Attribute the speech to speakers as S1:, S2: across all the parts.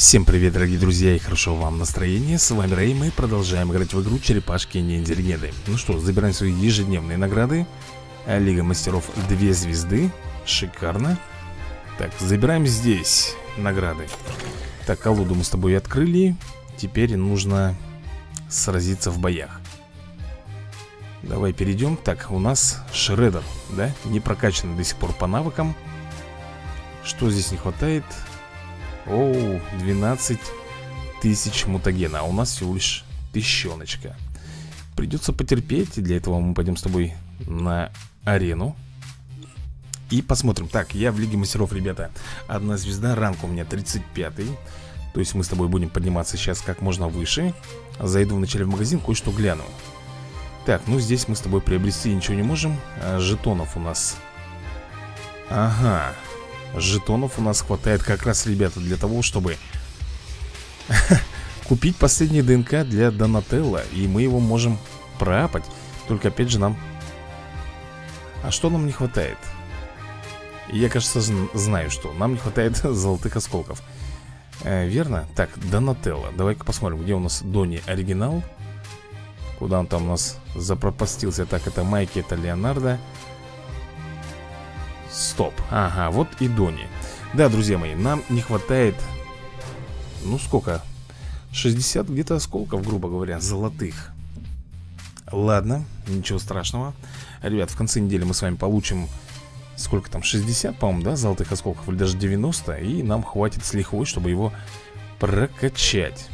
S1: Всем привет, дорогие друзья, и хорошо вам настроение С вами Рэй, мы продолжаем играть в игру Черепашки Ниндзя Ну что, забираем свои ежедневные награды. Лига мастеров 2 звезды Шикарно. Так, забираем здесь награды. Так, колоду мы с тобой открыли. Теперь нужно сразиться в боях. Давай перейдем. Так, у нас Шреддер, да? Не прокачанный до сих пор по навыкам. Что здесь не хватает? Оу, 12 тысяч мутагена А у нас всего лишь тысячоночка Придется потерпеть И для этого мы пойдем с тобой на арену. И посмотрим. Так, я в Лиге Мастеров, ребята. Одна звезда, ранг у меня 35 То есть мы с тобой будем подниматься сейчас как можно выше. Зайду вначале в магазин, кое-что гляну. Так, ну здесь мы с тобой приобрести ничего не можем. А Жетонов у нас. Ага Жетонов у нас хватает как раз, ребята, для того, чтобы Купить последний ДНК для Донателла И мы его можем проапать Только опять же нам А что нам не хватает? Я, кажется, знаю, что Нам не хватает золотых осколков. Э, Верно? Так, Донателло. Давай-ка посмотрим, где у нас Дони оригинал. Куда он там у нас запропастился? Так, это Майки, это Леонардо Стоп, ага, вот и Дони. Да, друзья мои, нам не хватает Ну сколько? 60 где-то осколков, грубо говоря, золотых. Ладно, ничего страшного. Ребят, в конце недели мы с вами получим Сколько там, 60, по-моему, да, золотых осколков Или даже 90 И нам хватит с лихвой, чтобы его прокачать.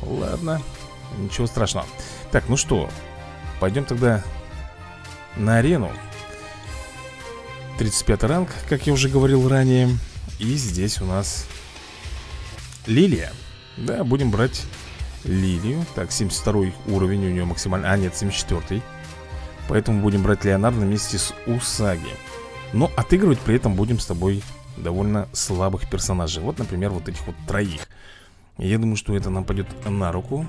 S1: Ладно, ничего страшного. Так, ну что, пойдем тогда на арену 35 ранг, как я уже говорил ранее. И здесь у нас Лилия. Да, будем брать Лилию. Так, 72 уровень у нее максимально. А, нет, 74 Поэтому будем брать Леонардо вместе с Усаги. Но отыгрывать при этом будем с тобой довольно слабых персонажей. Вот, например, вот этих вот троих. Я думаю, что это нам пойдет на руку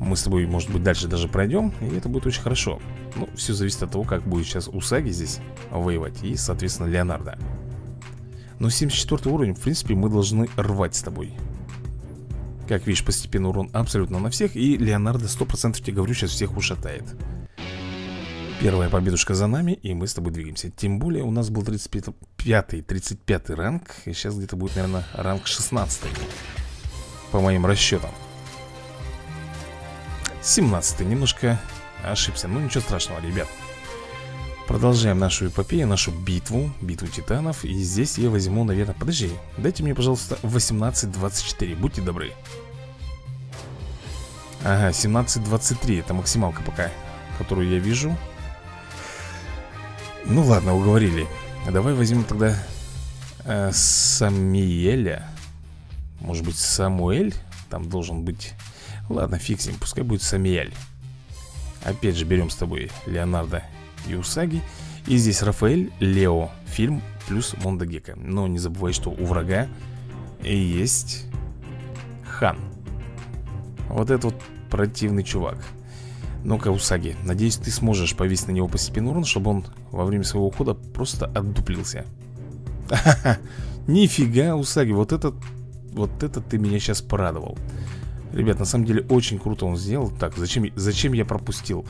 S1: мы с тобой, может быть, дальше даже пройдем И это будет очень хорошо. Ну, все зависит от того, как будет сейчас Усаги здесь воевать И, соответственно, Леонардо. Но 74 уровень, в принципе, мы должны рвать с тобой. Как видишь, постепенно урон абсолютно на всех И Леонардо 100% тебе говорю, сейчас всех ушатает. Первая победушка за нами, и мы с тобой двигаемся. Тем более у нас был 35-й, 35 ранг И сейчас где-то будет, наверное, ранг 16 По моим расчетам 17 немножко ошибся. Ну ничего страшного, ребят. Продолжаем нашу эпопею, нашу битву Битву титанов. И здесь я возьму, наверное, подожди Дайте мне, пожалуйста, 18-24 Будьте добры. Ага, 17-23 Это максималка пока, которую я вижу. Ну ладно, уговорили. Давай возьмем тогда э, Самиэля. Может быть, Самуэль Там должен быть Ладно, ним, пускай будет Самиэль. Опять же берем с тобой Леонардо и Усаги. И здесь Рафаэль, Лео, фильм плюс Мондагека Но не забывай, что у врага есть Хан. Вот этот вот противный чувак. Ну-ка, Усаги, надеюсь, ты сможешь повесить на него постепенный урон Чтобы он во время своего ухода просто отдуплился. Нифига, Усаги, вот этот Вот это ты меня сейчас порадовал Ребят, на самом деле очень круто он сделал. Так, зачем, зачем я пропустил?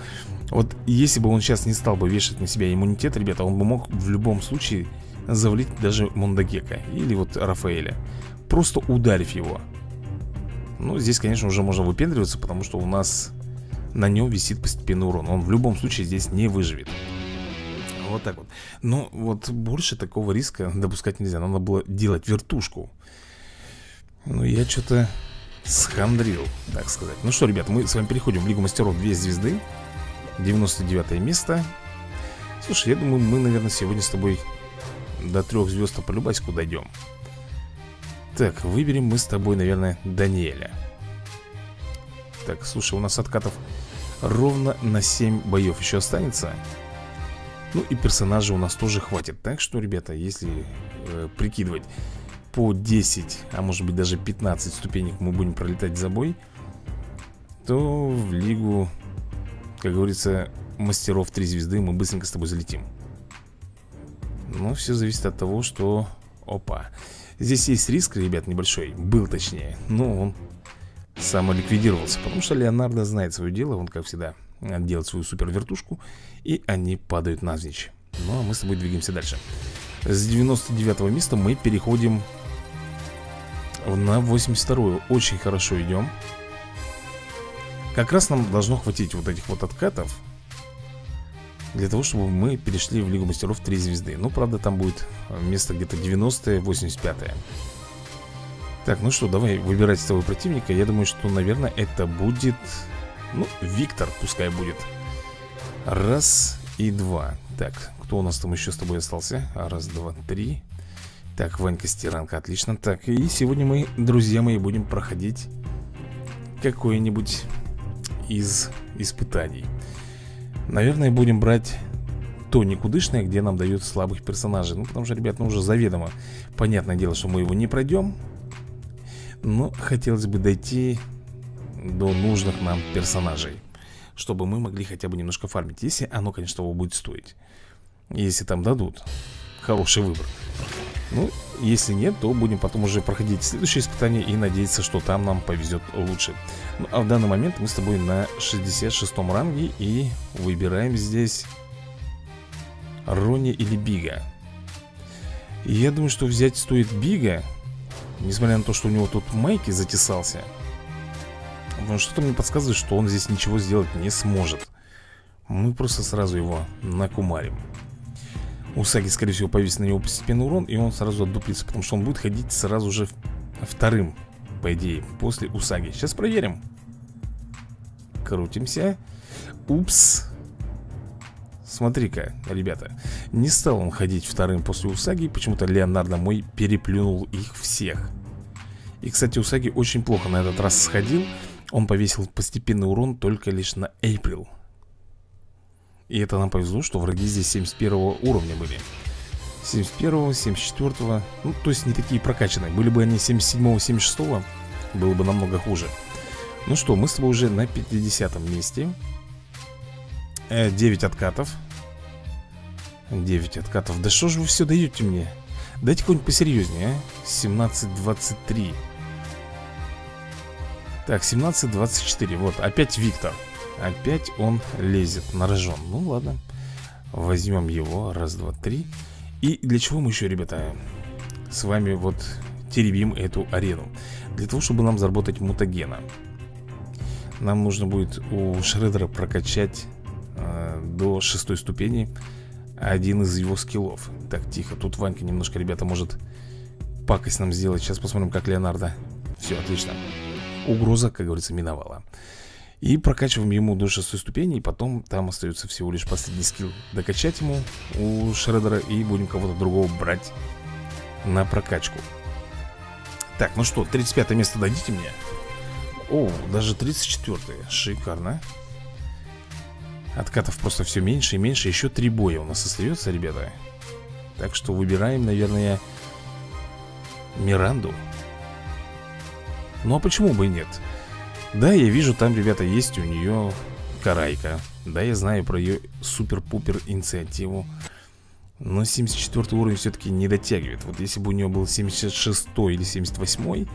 S1: Вот если бы он сейчас не стал бы вешать на себя иммунитет, ребята Он бы мог в любом случае завалить даже Мондагека Или вот Рафаэля. Просто ударив его. Ну, здесь, конечно, уже можно выпендриваться Потому что у нас на нем висит постепенный урон. Он в любом случае здесь не выживет. Вот так вот. Но вот больше такого риска допускать нельзя. Надо было делать вертушку. Ну, я что-то схандрил, так сказать. Ну что, ребят, мы с вами переходим в Лигу Мастеров 2 звезды 99 место. Слушай, я думаю, мы, наверное, сегодня с тобой до трех звезд по любасику дойдем Так, выберем мы с тобой, наверное, Даниэля. Так, слушай, у нас откатов ровно на 7 боев еще останется. Ну и персонажей у нас тоже хватит. Так что, ребята, если э, прикидывать по 10, а может быть даже 15 ступенек мы будем пролетать за бой То в лигу, как говорится, мастеров 3 звезды мы быстренько с тобой залетим. Но все зависит от того, что... Опа Здесь есть риск, ребят, небольшой Был точнее, но он самоликвидировался Потому что Леонардо знает свое дело Он, как всегда, делает свою супер вертушку И они падают навзничь. Ну, а мы с тобой двигаемся дальше. С 99 места мы переходим на 82 Очень хорошо идем. Как раз нам должно хватить вот этих вот откатов для того, чтобы мы перешли в Лигу Мастеров 3 звезды. Ну, правда, там будет место где-то 90-е, 85-е Так, ну что, давай выбирать с тобой противника. Я думаю, что, наверное, это будет... Ну, Виктор пускай будет. Раз и два. Так, кто у нас там еще с тобой остался? Раз, два, три Так, Ванька Стиранка, отлично. Так, и сегодня мы, друзья мои, будем проходить Какое-нибудь из испытаний. Наверное, будем брать то никудышное, где нам дают слабых персонажей. Ну, потому что, ребят, ну уже заведомо Понятное дело, что мы его не пройдем. Но хотелось бы дойти до нужных нам персонажей Чтобы мы могли хотя бы немножко фармить. Если оно, конечно, того будет стоить. Если там дадут Хороший выбор Ну, если нет, то будем потом уже проходить следующее испытание И надеяться, что там нам повезет лучше. Ну, а в данный момент мы с тобой на 66 ранге И выбираем здесь Рони или Бига. Я думаю, что взять стоит Бига Несмотря на то, что у него тут Майки затесался. Что-то мне подсказывает, что он здесь ничего сделать не сможет. Мы просто сразу его накумарим Усаги, скорее всего, повесит на него постепенный урон И он сразу отдуплится, потому что он будет ходить сразу же вторым по идее, после Усаги Сейчас проверим. Крутимся. Упс. Смотри-ка, ребята. Не стал он ходить вторым после Усаги Почему-то Леонардо мой переплюнул их всех. И, кстати, Усаги очень плохо на этот раз сходил. Он повесил постепенный урон только лишь на Эйприл И это нам повезло, что враги здесь 71 уровня были. 71-го, 74-го Ну, то есть не такие прокачанные. Были бы они 77-го, 76-го Было бы намного хуже. Ну что, мы с тобой уже на 50 месте. 9 э, откатов. 9 откатов. Да что же вы все даете мне? Дайте какой-нибудь посерьезнее, а. 17-23 Так, 17-24 Вот, опять Виктор Опять он лезет на рожон Ну ладно Возьмем его, раз, два, три и для чего мы еще, ребята, с вами вот теребим эту арену? Для того, чтобы нам заработать мутагена. Нам нужно будет у Шредера прокачать э, до шестой ступени один из его скиллов. Так, тихо, тут Ванька немножко, ребята, может пакость нам сделать. Сейчас посмотрим, как Леонардо. Все, отлично. Угроза, как говорится, миновала. И прокачиваем ему до шестой ступени И потом там остается всего лишь последний скилл Докачать ему у Шредера И будем кого-то другого брать на прокачку Так, ну что, 35 место дадите мне? О, даже 34 -е. Шикарно Откатов просто все меньше и меньше Еще три боя у нас остается, ребята Так что выбираем, наверное Миранду Ну а почему бы и нет? Да, я вижу, там, ребята, есть у нее карайка Да, я знаю про ее супер-пупер инициативу. Но 74 уровень все-таки не дотягивает. Вот если бы у нее был 76 или 78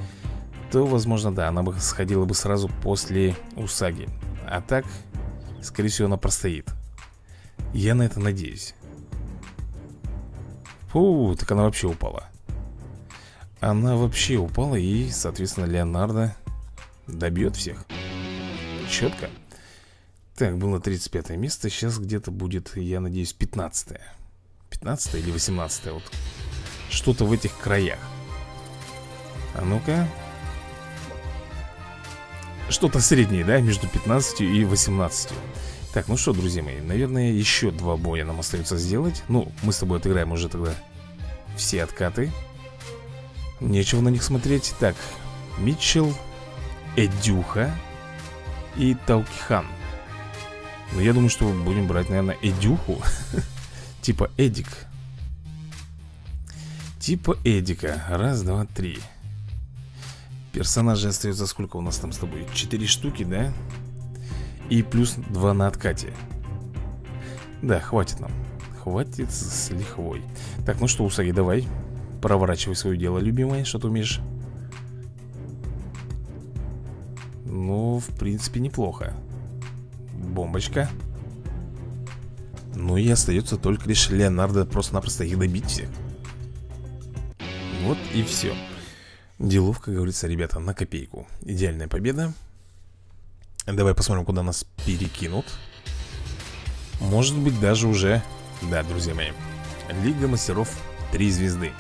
S1: То, возможно, да, она бы сходила бы сразу после Усаги. А так, скорее всего, она простоит. Я на это надеюсь. Фу, так она вообще упала. Она вообще упала и, соответственно, Леонардо Добьет всех. Четко. Так, было 35 место Сейчас где-то будет, я надеюсь, 15 -е. 15 или 18 -е, вот Что-то в этих краях. А ну-ка. Что-то среднее, да, между 15 и 18 Так, ну что, друзья мои Наверное, еще два боя нам остается сделать. Ну, мы с тобой отыграем уже тогда Все откаты. Нечего на них смотреть. Так, Митчелл Эдюха и Таукихан Но я думаю, что будем брать, наверное, Эдюху. Типа Эдик. Типа Эдика. Раз, два, три. Персонажи остается сколько у нас там с тобой? Четыре штуки, да? И плюс два на откате. Да, хватит нам. Хватит с лихвой. Так, ну что, Усаги, давай. Проворачивай свое дело, любимое, что ты умеешь Ну, в принципе, неплохо. Бомбочка. Ну и остается только лишь Леонардо Просто-напросто их добить всех. Вот и все Делов, как говорится, ребята, на копейку. Идеальная победа. Давай посмотрим, куда нас перекинут. Может быть, даже уже Да, друзья мои Лига мастеров 3 звезды.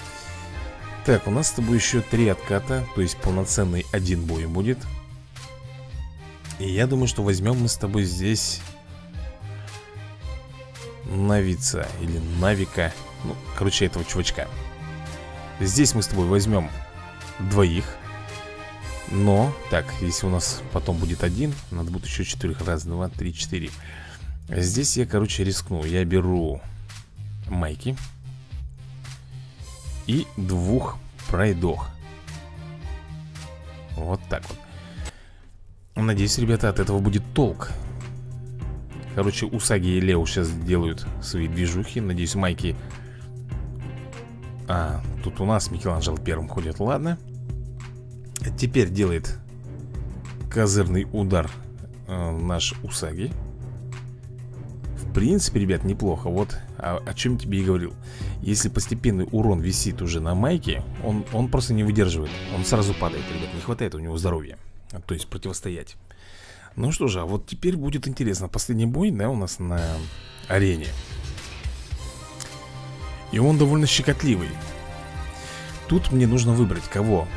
S1: Так, у нас с тобой еще 3 отката То есть полноценный один бой будет И я думаю, что возьмем мы с тобой здесь Навица Или Навика. Ну, короче, этого чувачка. Здесь мы с тобой возьмем двоих. Но, так, если у нас потом будет один Надо будет еще четырех. Раз, два, три, четыре. Здесь я, короче, рискну. Я беру майки И двух пройдох. Вот так вот Надеюсь, ребята, от этого будет толк. Короче, Усаги и Лео сейчас делают свои движухи. Надеюсь, майки. А, тут у нас Микеланджело первым ходит, ладно. Теперь делает козырный удар э, наш Усаги В принципе, ребят, неплохо. Вот о, о чем тебе и говорил. Если постепенный урон висит уже на майке он, он просто не выдерживает. Он сразу падает, ребят, не хватает у него здоровья То есть противостоять. Ну что же, а вот теперь будет интересно. Последний бой, да, у нас на арене. И он довольно щекотливый. Тут мне нужно выбрать кого?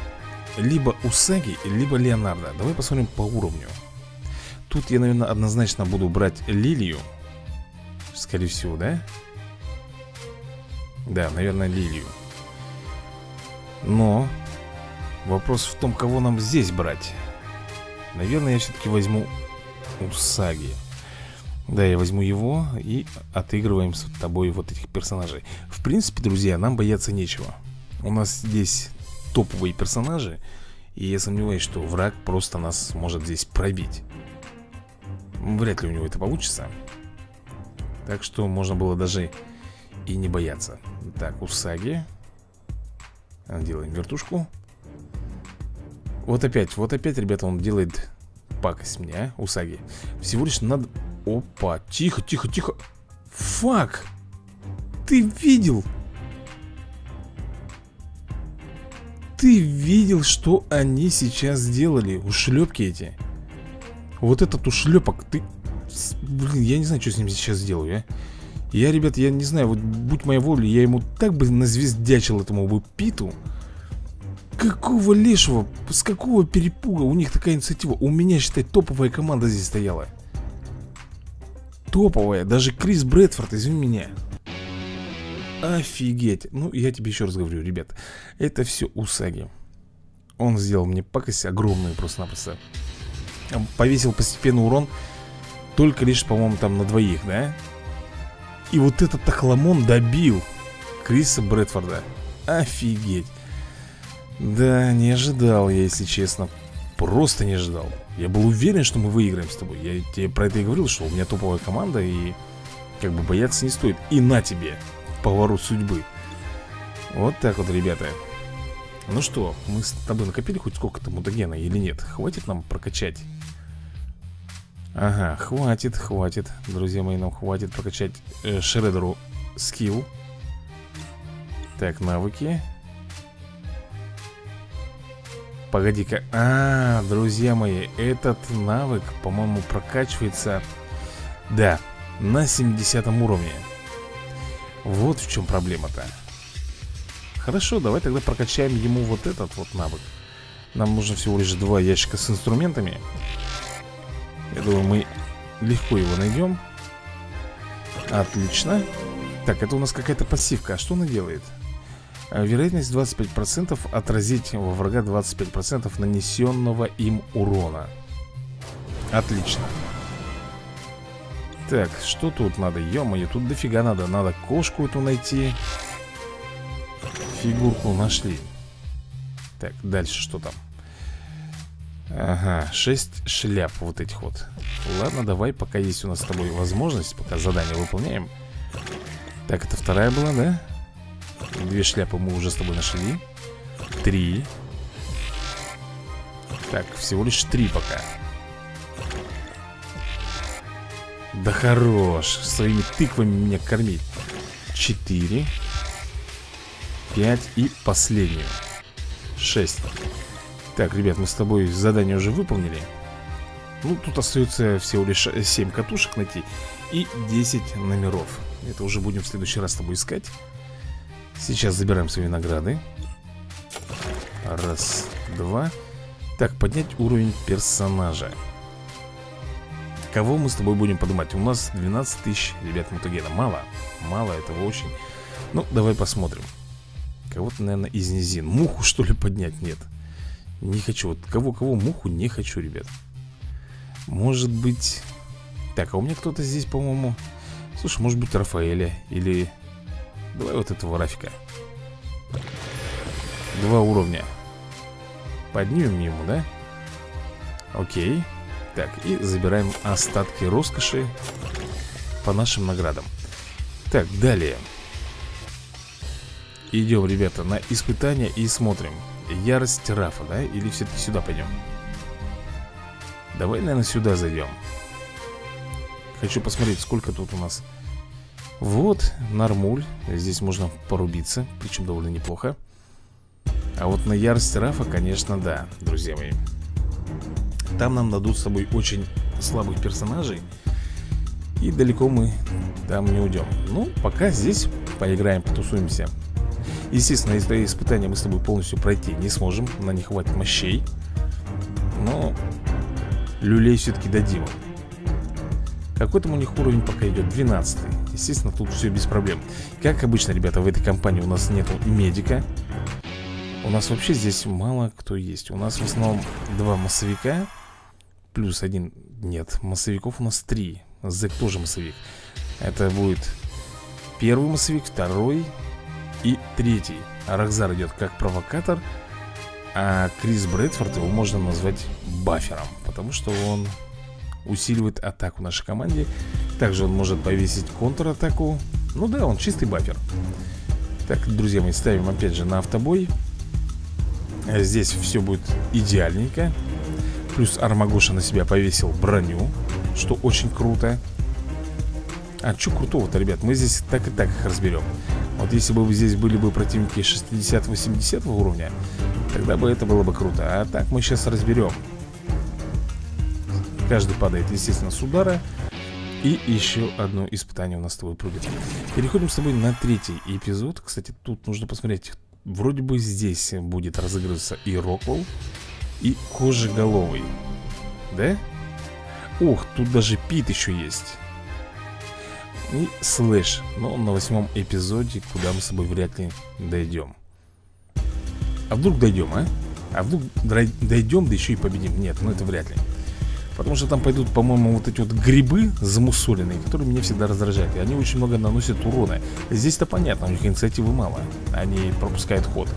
S1: Либо Усаги, либо Леонардо. Давай посмотрим по уровню. Тут я, наверное, однозначно буду брать Лилию. Скорее всего, да? Да, наверное, Лилию. Но Вопрос в том, кого нам здесь брать Наверное, я все-таки возьму Усаги Да, я возьму его И отыгрываем с тобой вот этих персонажей. В принципе, друзья, нам бояться нечего. У нас здесь топовые персонажи И я сомневаюсь, что враг просто нас может здесь пробить. Вряд ли у него это получится. Так что можно было даже и не бояться. Так, Усаги Делаем вертушку Вот опять, вот опять, ребята, он делает пакость мне, а, Усаги Всего лишь надо... Опа, тихо, тихо, тихо Фак! Ты видел? ты видел, что они сейчас сделали? Ушлепки эти Вот этот ушлепок Ты... Блин, я не знаю, что с ним сейчас сделаю, а Я, ребят, я не знаю Вот будь моя воля, я ему так бы назвездячил этому бы Питу Какого лешего? С какого перепуга? У них такая инициатива. У меня, считай, топовая команда здесь стояла. Топовая. Даже Крис Брэдфорд, извини меня. Офигеть. Ну, я тебе еще раз говорю, ребят Это все Усаги. Он сделал мне пакость огромную просто-напросто. Повесил постепенно урон Только лишь, по-моему, там на двоих, да? И вот этот охламон добил Криса Брэдфорда. Офигеть Да, не ожидал я, если честно. Просто не ожидал. Я был уверен, что мы выиграем с тобой. Я тебе про это и говорил, что у меня топовая команда И как бы бояться не стоит. И на тебе поворот судьбы. Вот так вот, ребята. Ну что, мы с тобой накопили хоть сколько-то мутагена или нет? Хватит нам прокачать? Ага, хватит, хватит. Друзья мои, нам хватит прокачать э, Шредеру скилл. Так, навыки Погоди-ка. А, друзья мои, этот навык, по-моему, прокачивается Да, на 70 уровне. Вот в чем проблема-то. Хорошо, давай тогда прокачаем ему вот этот вот навык. Нам нужно всего лишь два ящика с инструментами. Я думаю, мы легко его найдем. Отлично. Так, это у нас какая-то пассивка. А что она делает? А, вероятность 25% отразить во врага 25% нанесенного им урона. Отлично. Так, что тут надо? Ё-моё, тут дофига надо. Надо кошку эту найти. Фигурку нашли. Так, дальше что там? Ага, 6 шляп вот этих вот. Ладно, давай, пока есть у нас с тобой возможность Пока задание выполняем. Так, это вторая была, да? Две шляпы мы уже с тобой нашли. Три. Так, всего лишь три пока. Да хорош Своими тыквами меня кормить. Четыре. Пять и последнюю. Шесть. Так, ребят, мы с тобой задание уже выполнили. Ну, тут остается всего лишь 7 катушек найти И 10 номеров. Это уже будем в следующий раз с тобой искать Сейчас забираем свои награды. Раз, два. Так, поднять уровень персонажа. Кого мы с тобой будем поднимать? У нас 12 тысяч, ребят, мутагена Мало, мало этого очень. Ну, давай посмотрим. Кого-то, наверное, из низин. Муху, что ли, поднять? Нет. Не хочу, вот кого-кого муху не хочу, ребят. Может быть. Так, а у меня кто-то здесь, по-моему. Слушай, может быть Рафаэля Или Давай вот этого Рафика. Два уровня. Поднимем ему, да? Окей. Так, и забираем остатки роскоши По нашим наградам. Так, далее. Идем, ребята, на испытание и смотрим. Ярость Рафа, да? Или все-таки сюда пойдем? Давай, наверное, сюда зайдем. Хочу посмотреть, сколько тут у нас Вот, нормуль. Здесь можно порубиться Причем довольно неплохо. А вот на ярость Рафа, конечно, да, друзья мои. Там нам дадут с собой очень слабых персонажей И далеко мы там не уйдем. Ну, пока здесь поиграем, потусуемся. Естественно, это испытание мы с тобой полностью пройти не сможем На них хватит мощей. Но люлей все-таки дадим. Какой там у них уровень пока идет? 12 Естественно, тут все без проблем. Как обычно, ребята, в этой компании у нас нету медика. У нас вообще здесь мало кто есть. У нас в основном два массовика Плюс один Нет, массовиков у нас три. Зэк тоже массовик. Это будет первый массовик, второй и третий. Рахзар идет как провокатор А Крис Брэдфорд его можно назвать бафером Потому что он усиливает атаку нашей команде Также он может повесить контратаку. Ну да, он чистый бафер. Так, друзья, мы ставим опять же на автобой. Здесь все будет идеальненько. Плюс Армагоша на себя повесил броню Что очень круто. А что крутого-то, ребят? Мы здесь так и так их разберем Вот если бы здесь были бы противники 60-80 уровня Тогда бы это было бы круто. А так мы сейчас разберем Каждый падает, естественно, с удара и еще одно испытание у нас с тобой пройдет Переходим с тобой на третий эпизод Кстати, тут нужно посмотреть, Вроде бы здесь будет разыгрываться и Роквелл, и Кожеголовый. Да? Ух, тут даже Пит еще есть. И Слэш. Но на восьмом эпизоде, куда мы с собой вряд ли дойдем. А вдруг дойдем, а? А вдруг дойдем, да еще и победим? Нет, ну это вряд ли. Потому что там пойдут, по-моему, вот эти вот грибы замусоленные, которые меня всегда раздражают. И они очень много наносят урона. Здесь-то понятно, у них инициативы мало. Они пропускают ход.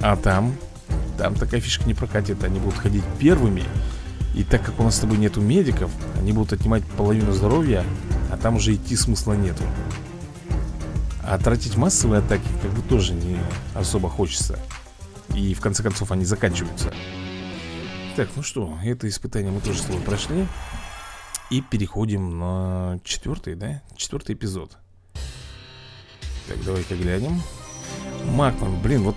S1: А там, там такая фишка не прокатит. Они будут ходить первыми. И так как у нас с тобой нету медиков, они будут отнимать половину здоровья, а там уже идти смысла нету. А тратить массовые атаки как бы тоже не особо хочется. И в конце концов они заканчиваются. Так, ну что, это испытание мы тоже с тобой прошли. И переходим на четвертый, да? Четвертый эпизод. Так, давай-ка глянем. Макман, блин, вот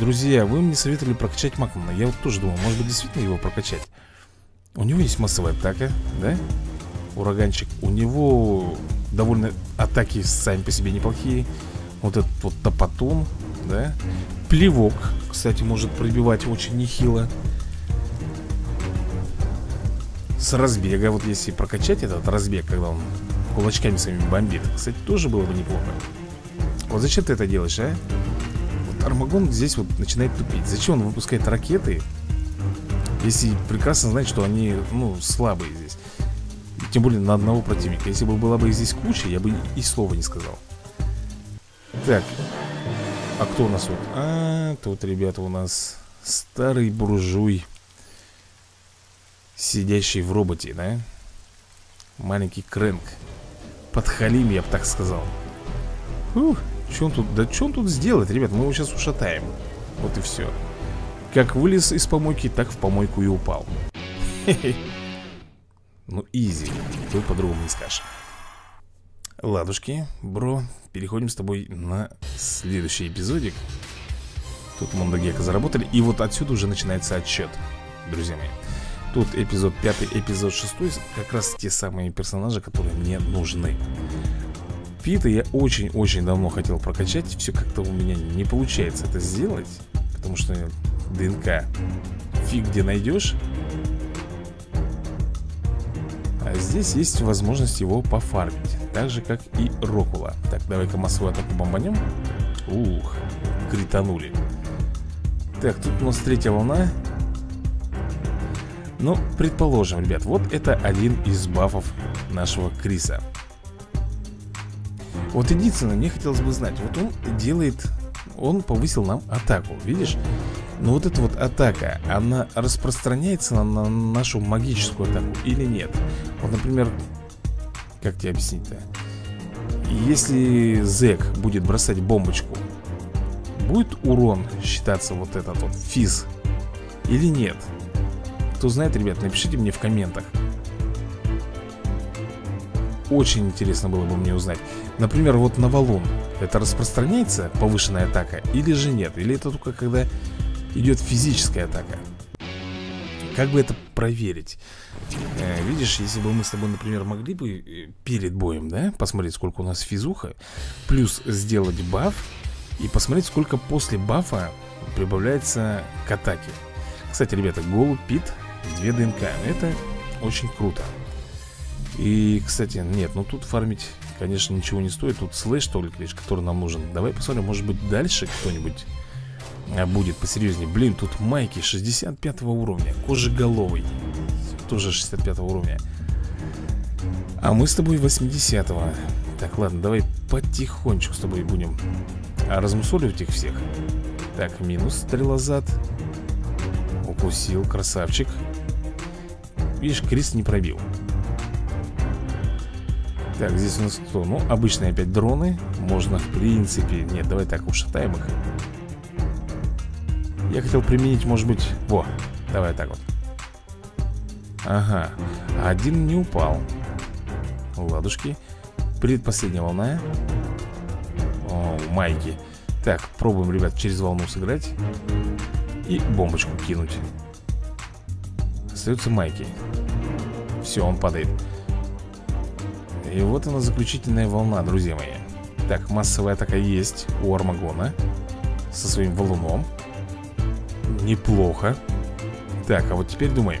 S1: Друзья, вы мне советовали прокачать Макмана. Я вот тоже думал, может быть действительно его прокачать. У него есть массовая атака, да? Ураганчик. У него довольно атаки сами по себе неплохие. Вот этот вот топотун, да? Плевок, кстати, может пробивать очень нехило с разбега, вот если прокачать этот разбег, когда он кулачками своими бомбит Кстати, тоже было бы неплохо. Вот зачем ты это делаешь, а? Вот Армагон здесь вот начинает тупить. Зачем он выпускает ракеты Если прекрасно знать, что они, ну, слабые здесь? Тем более на одного противника. Если бы была бы здесь куча, я бы и слова не сказал. Так. А кто у нас вот? А, тут, ребята, у нас старый буржуй Сидящий в роботе, да? Маленький Крэнк. Подхалим, я бы так сказал. Ух, Что он тут, да что он тут сделает, ребят? Мы его сейчас ушатаем. Вот и все Как вылез из помойки, так в помойку и упал. Ну, изи. Тут по-другому не скажешь. Ладушки, бро Переходим с тобой на следующий эпизодик. Тут Мондагека заработали И вот отсюда уже начинается отчет Друзья мои Тут эпизод 5, эпизод 6 Как раз те самые персонажи, которые мне нужны. Пита я очень-очень давно хотел прокачать Все как-то у меня не получается это сделать Потому что ДНК фиг где найдешь А здесь есть возможность его пофармить Так же, как и Рокула. Так, давай-ка массовую атаку бомбанем. Ух, кританули. Так, тут у нас третья волна Ну, предположим, ребят Вот это один из бафов нашего Криса вот единственное, мне хотелось бы знать Вот он делает Он повысил нам атаку, видишь? Но вот эта вот атака Она распространяется на, на нашу магическую атаку или нет? Вот, например Как тебе объяснить-то? Если Зек будет бросать бомбочку Будет урон считаться вот этот вот физ Или нет? Кто знает, ребят, напишите мне в комментах очень интересно было бы мне узнать Например, вот на валун Это распространяется повышенная атака Или же нет? Или это только когда идет физическая атака? Как бы это проверить? Э, видишь, если бы мы с тобой, например, могли бы э, перед боем, да, посмотреть, сколько у нас физуха, плюс сделать баф и посмотреть, сколько после бафа прибавляется к атаке. Кстати, ребята, голубь, пит, 2 ДНК. Это очень круто. И, кстати, нет, ну тут фармить, конечно, ничего не стоит. Тут слэш только лишь, который нам нужен? Давай посмотрим, может быть, дальше кто-нибудь а, будет посерьезнее. Блин, тут майки 65 уровня Кожеголовый Тоже 65 уровня. А мы с тобой 80 -го. Так, ладно, давай потихонечку с тобой будем размусоливать их всех. Так, минус стрелозад. Укусил, красавчик Видишь, Крис не пробил. Так, здесь у нас кто? Ну, обычные опять дроны. Можно, в принципе... Нет, давай так, ушатаем их. Я хотел применить, может быть... Во, давай так вот. Ага, один не упал. Ладушки. Предпоследняя волна. О, майки. Так, пробуем, ребят, через волну сыграть И бомбочку кинуть Остаются майки. Все, он падает. И вот она заключительная волна, друзья мои. Так, массовая такая есть у Армагона Со своим валуном. Неплохо. Так, а вот теперь думаем.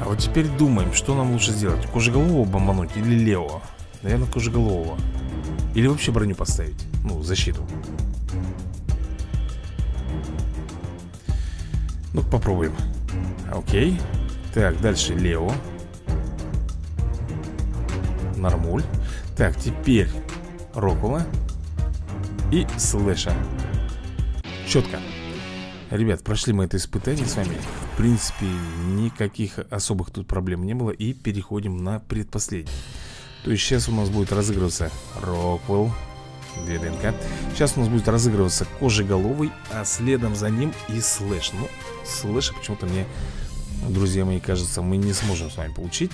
S1: А вот теперь думаем, что нам лучше сделать? Кожеголового бомбануть или Лео Наверное, кожеголового. Или вообще броню поставить? Ну, защиту Ну, попробуем. Окей. Так, дальше Лео. Нормуль. Так, теперь Рокула И Слэша. Четко. Ребят, прошли мы это испытание с вами. В принципе, никаких особых тут проблем не было. И переходим на предпоследний. То есть сейчас у нас будет разыгрываться Роквелл Две ДНК Сейчас у нас будет разыгрываться Кожеголовый А следом за ним и Слэш. Ну, Слэша почему-то мне, друзья мои, кажется, мы не сможем с вами получить.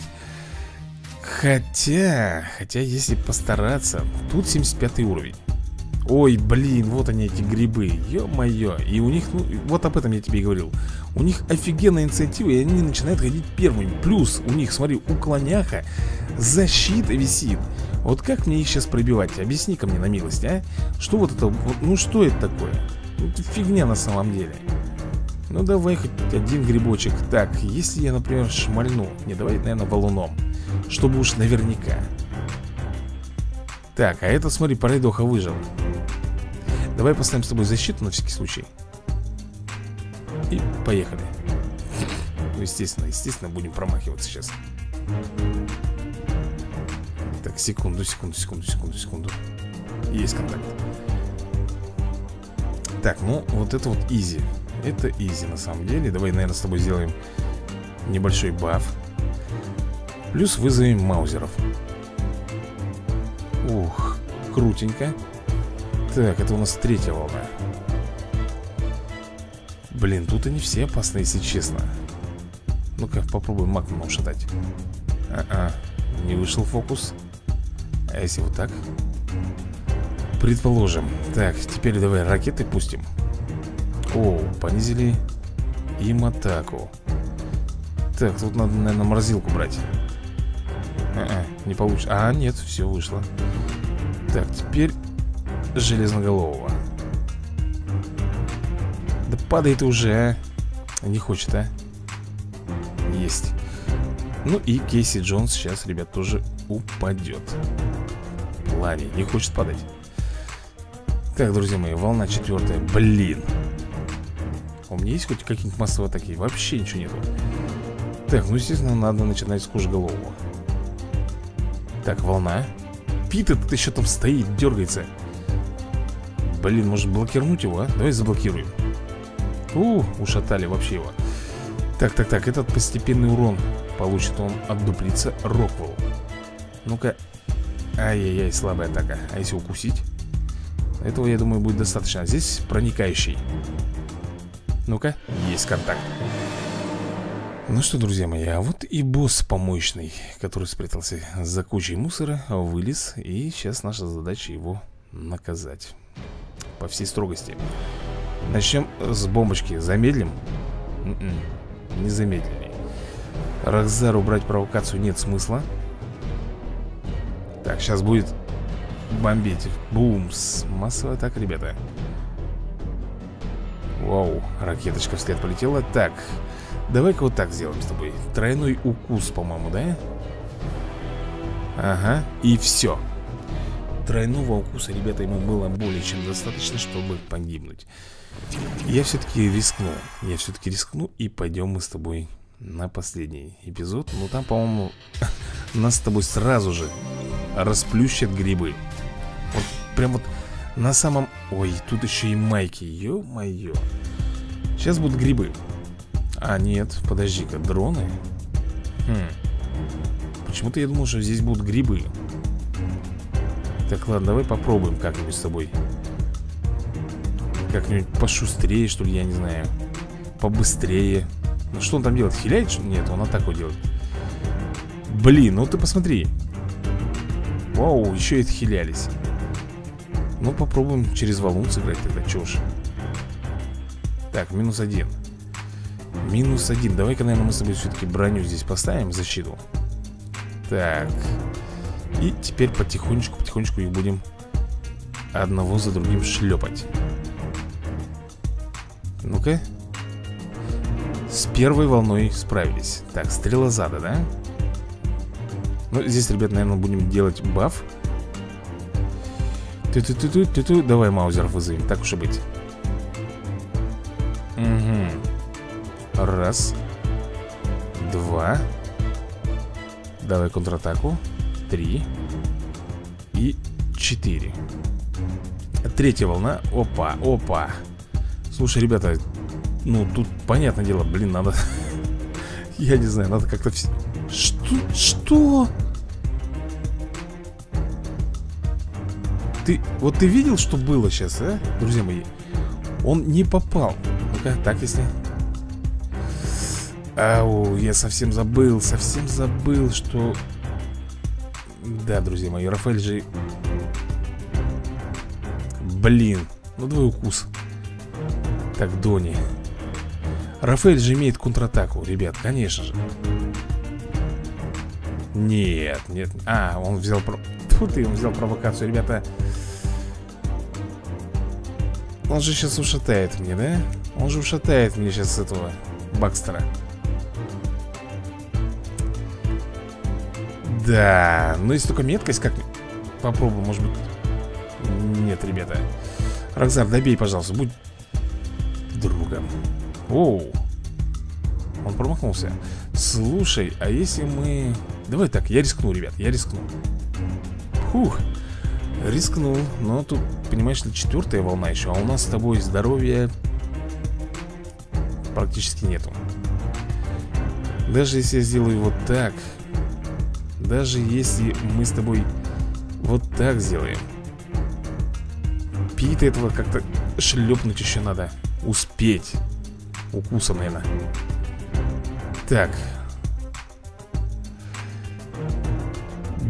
S1: Хотя, хотя если постараться Тут 75 уровень Ой, блин, вот они эти грибы. Ё-моё. И у них, ну, вот об этом я тебе и говорил. У них офигенные инициативы И они начинают ходить первыми. Плюс у них, смотри, уклоняха Защита висит. Вот как мне их сейчас пробивать? Объясни-ка мне на милость, а? Что вот это, ну что это такое? Ну, это фигня на самом деле. Ну давай хоть один грибочек. Так, если я, например, шмальну Не, давай, наверное, валуном чтобы уж наверняка. Так, а это, смотри, Парайдоха выжил Давай поставим с тобой защиту на всякий случай. И поехали. Ну, естественно, естественно, будем промахиваться сейчас. Так, секунду, секунду, секунду, секунду, секунду. Есть контакт. Так, ну, вот это вот изи. Это изи на самом деле. Давай, наверное, с тобой сделаем небольшой баф. Плюс вызовем маузеров. Ух, крутенько Так, это у нас третья волна. Блин, тут они все опасны, если честно. Ну-ка, попробуем макнумом шатать А-а, не вышел фокус. А если вот так? Предположим. Так, теперь давай ракеты пустим. О, понизили им атаку. Так, тут надо, наверное, морозилку брать. А -а, Не получится А, нет, все вышло. Так, теперь Железноголового. Да падай уже, а. Не хочет, а. Есть. Ну и Кейси Джонс сейчас, ребят, тоже упадет. Плане, не хочет падать. Так, друзья мои, волна четвертая Блин. У меня есть хоть какие-нибудь массовые атаки? Вообще ничего нету. Так, ну, естественно, надо начинать с кожеголового. Так, волна. Пит этот еще там стоит, дергается Блин, может блокировать его, а? Давай заблокируем. У, ушатали вообще его. Так, так, так, этот постепенный урон Получит он отдуплиться Роквелл. Ну-ка. Ай-яй-яй, слабая атака. А если укусить? Этого, я думаю, будет достаточно. Здесь проникающий. Ну-ка, есть контакт. Ну что, друзья мои, а вот и босс помощный, который спрятался за кучей мусора, вылез, и сейчас наша задача его наказать. По всей строгости. Начнем с бомбочки. Замедлим? Н м-м, -н, не замедлили. Рахзару брать провокацию нет смысла. Так, сейчас будет бомбить. Бумс. Массовая атака, ребята. Вау, ракеточка вслед полетела. Так, Давай-ка вот так сделаем с тобой Тройной укус, по-моему, да? Ага, и все Тройного укуса, ребята, ему было более чем достаточно, чтобы погибнуть. Я все-таки рискну Я все-таки рискну и пойдем мы с тобой на последний эпизод. Ну там, по-моему, нас с тобой сразу же расплющат грибы. Вот прям вот на самом... Ой, тут еще и майки, ё-моё. Сейчас будут грибы. А, нет, подожди-ка, дроны? Хм. Почему-то я думал, что здесь будут грибы Так, ладно, давай попробуем как-нибудь с тобой Как-нибудь пошустрее, что ли, я не знаю Побыстрее Ну что он там делает? Хиляет? Нет, он атаку делает Блин, ну ты посмотри Вау, еще и отхилялись Ну попробуем через валун сыграть тогда, чё ж Так, минус один Минус один. Давай-ка, наверное, мы с тобой все-таки броню здесь поставим, защиту. Так. И теперь потихонечку, потихонечку их будем одного за другим шлепать. Ну-ка. С первой волной справились. Так, стрелозада, да? Ну, здесь, ребят, наверное, будем делать баф. Ту-ту-ту-ту-ту. Давай маузеров вызовем, так уж и быть. Угу. Раз Два Давай контратаку Три И четыре Третья волна Опа, опа Слушай, ребята Ну, тут, понятное дело, блин, надо Я не знаю, надо как-то все Что? Что? Ты, вот ты видел, что было сейчас, а? Друзья мои Он не попал Ну-ка, так если Ау, я совсем забыл, совсем забыл, что... Да, друзья мои, Рафаэль же... Блин, ну давай укус. Так, Дони. Рафаэль же имеет контратаку, ребят, конечно же. Нет, нет. А, он взял... Про... Фу ты, он взял провокацию, ребята. Он же сейчас ушатает мне, да? Он же ушатает мне сейчас этого Бакстера. Да, ну если только меткость как Попробую, может быть Нет, ребята. Рокзар, добей, пожалуйста, будь другом. Оу Он промахнулся. Слушай, а если мы... Давай так, я рискну, ребят, я рискну. Фух Рискнул, но тут, понимаешь ли, четвертая волна еще А у нас с тобой здоровья Практически нету. Даже если я сделаю вот так даже если мы с тобой вот так сделаем Пита этого как-то шлепнуть еще надо Успеть. Укусом, наверное Так.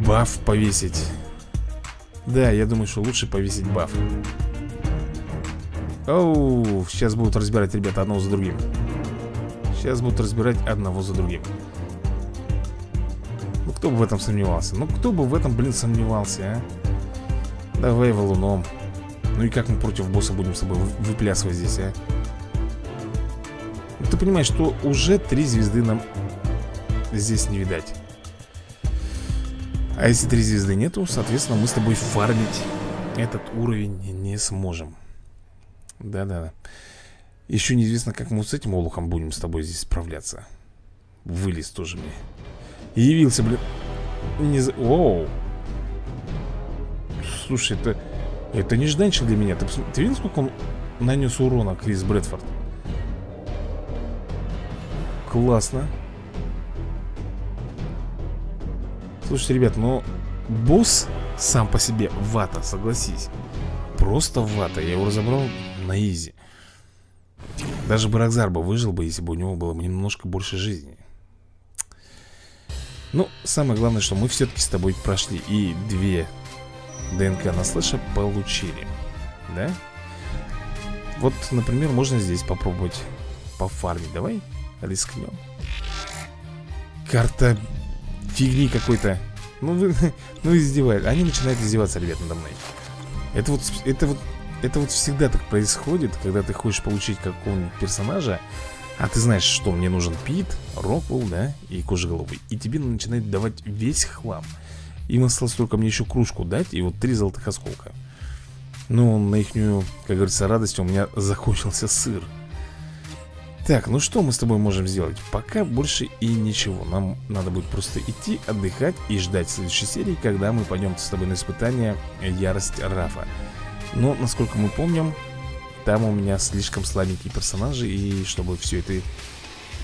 S1: Баф повесить. Да, я думаю, что лучше повесить баф. Оу, сейчас будут разбирать, ребята, одного за другим. Сейчас будут разбирать одного за другим кто бы в этом сомневался? Ну, кто бы в этом, блин, сомневался, а? Давай валуном Ну и как мы против босса будем с собой выплясывать здесь, а? Ну, ты понимаешь, что уже три звезды нам здесь не видать А если три звезды нету, соответственно, мы с тобой фармить этот уровень не сможем да-да. Еще неизвестно, как мы с этим олухом будем с тобой здесь справляться. Вылез тоже мне. Явился, блин. Не. Оу. Слушай, это... Это нежданчик для меня. Ты, ты видел, сколько он нанес урона, Крис Брэдфорд? Классно. Слушайте, ребят, но босс сам по себе вата, согласись. Просто вата. Я его разобрал на изи. Даже Баракзар бы выжил бы, если бы у него было бы немножко больше жизни. Ну, самое главное, что мы все-таки с тобой прошли и две ДНК на слэша получили. Да? Вот, например, можно здесь попробовать пофармить. Давай рискнем. Карта фигни какой-то. Ну, вы, ну издевают. Они начинают издеваться, ребят, надо мной. Это вот, это вот это вот всегда так происходит, когда ты хочешь получить какого-нибудь персонажа, а ты знаешь, что мне нужен Пит, Роквелл, да, и Кожеголовый. И тебе начинает давать весь хлам. Им осталось только мне еще кружку дать и вот три золотых осколка. Ну, на ихнюю, как говорится, радость у меня закончился сыр. Так, ну что мы с тобой можем сделать? Пока больше и ничего. Нам надо будет просто идти, отдыхать и ждать следующей серии, когда мы пойдем с тобой на испытание Ярость Рафа. Но, насколько мы помним, там у меня слишком слабенькие персонажи, и чтобы все это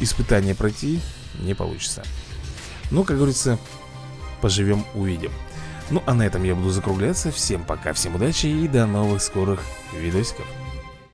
S1: испытание пройти, не получится. Ну, как говорится, поживем, увидим. Ну, а на этом я буду закругляться. Всем пока, всем удачи и до новых скорых видосиков.